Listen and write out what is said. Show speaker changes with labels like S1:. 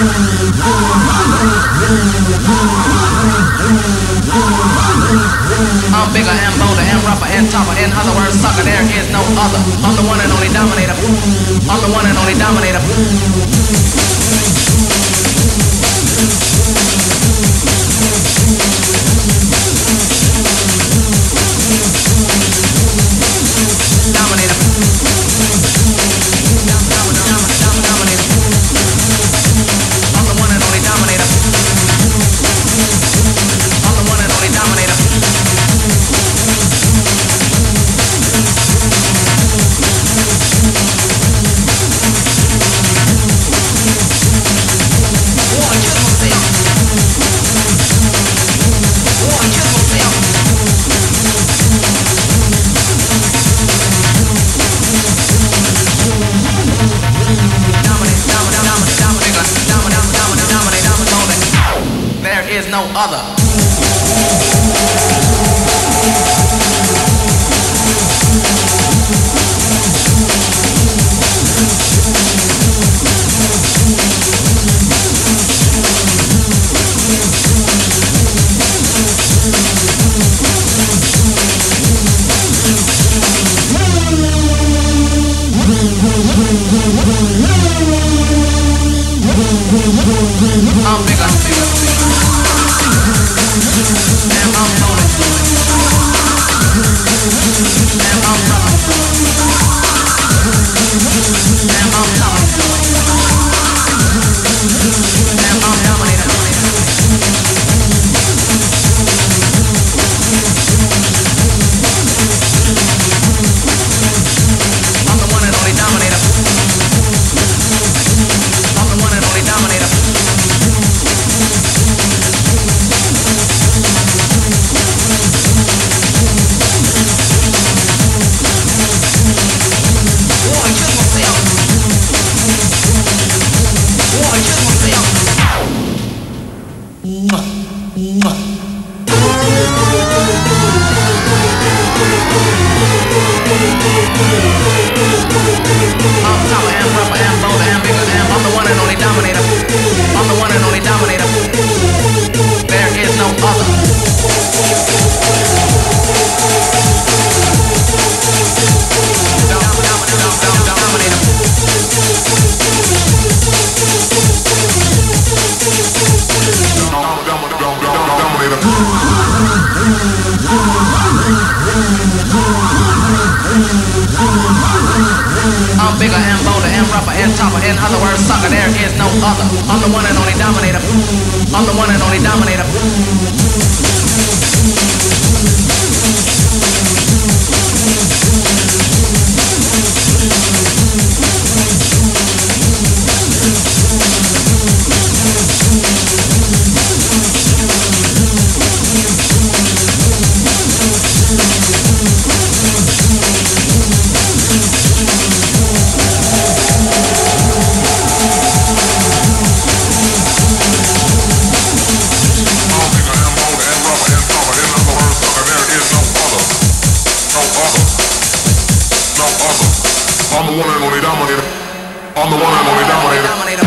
S1: I'm bigger and bolder and rougher and tougher. In other words, sucker, there is no other. I'm the one and only dominator. I'm the one and only dominator. No other. I'm bigger. I'm bolder. And I'm rougher. I'm I'm bigger and bolder and rougher and tougher. In other words, sucker, there is no other. I'm the one and only dominator. I'm the one and only dominator.
S2: I'm the one and only dominator. I'm the one and only.
S1: Dominator.